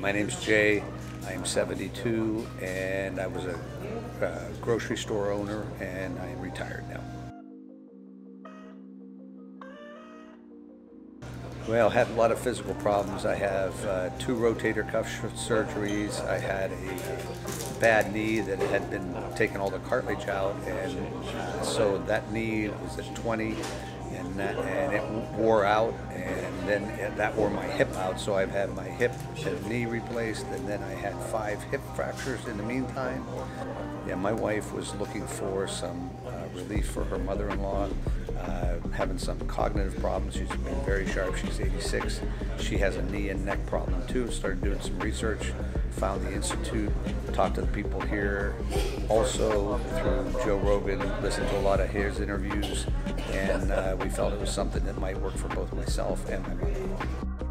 my name is Jay. I'm 72 and I was a uh, grocery store owner and I am retired now. Well, I had a lot of physical problems. I have uh, two rotator cuff surgeries. I had a bad knee that had been taking all the cartilage out, and uh, so that knee was at 20, and that, and it wore out, and then it, that wore my hip out. So I've had my hip and knee replaced, and then I had five hip fractures in the meantime. Yeah, my wife was looking for some uh, relief for her mother-in-law uh, having some cognitive problems. She's been very sharp. She's 86. She has a knee and neck problem too. Started doing some research, found the institute, talked to the people here. Also through Joe Rogan, listened to a lot of his interviews, and uh, we felt it was something that might work for both myself and my mother-in-law.